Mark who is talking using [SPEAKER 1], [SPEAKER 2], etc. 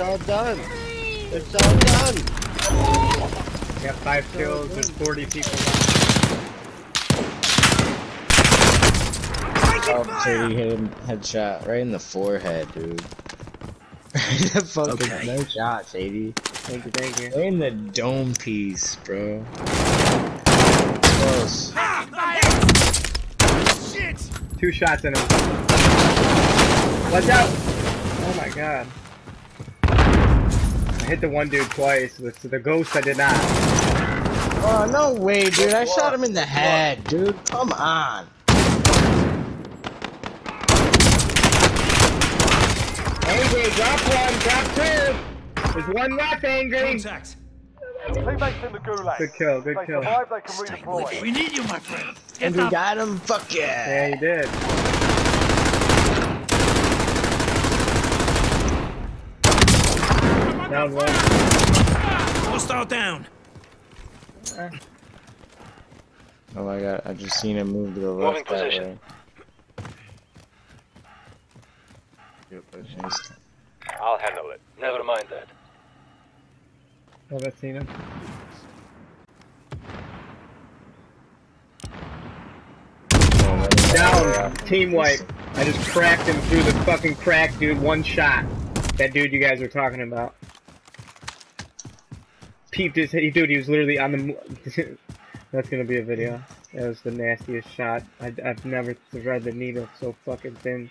[SPEAKER 1] It's all done. It's all done.
[SPEAKER 2] We got five kills. There's 40 people left.
[SPEAKER 3] Oh, Katie hit him headshot right in the forehead, dude. Fucking
[SPEAKER 4] Okay.
[SPEAKER 3] nice shot, Shady.
[SPEAKER 2] Thank you, thank you.
[SPEAKER 3] Right in the dome piece, bro. Close. Ah, Shit!
[SPEAKER 2] Two shots in him. Watch out! Oh my god. I hit the one dude twice. With the ghost, I did not.
[SPEAKER 3] Oh, no way, dude. I shot him in the head, dude. Come on.
[SPEAKER 2] Angry, drop one, drop two. There's one left, Angry.
[SPEAKER 5] Teammates in the gulag.
[SPEAKER 2] Good kill, good
[SPEAKER 5] they
[SPEAKER 2] kill.
[SPEAKER 5] survive, they can redeploy.
[SPEAKER 4] We need you, my friend.
[SPEAKER 3] And we got him? Fuck
[SPEAKER 2] Yeah,
[SPEAKER 3] yeah.
[SPEAKER 2] you did. Down one.
[SPEAKER 4] Hostile down.
[SPEAKER 3] Oh my god, I just seen him move to the
[SPEAKER 6] Moving
[SPEAKER 3] left that
[SPEAKER 6] position.
[SPEAKER 3] way. Yep, that's-
[SPEAKER 6] I'll handle it. Never mind that.
[SPEAKER 2] Oh, that's Cena.
[SPEAKER 3] Oh, right.
[SPEAKER 2] Down. Team wipe. I just cracked him through the fucking crack, dude. One shot. That dude you guys were talking about. Peeped his head. Dude, he was literally on the. That's gonna be a video. That was the nastiest shot. I, I've never thread the needle so fucking thin.